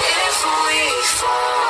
if we.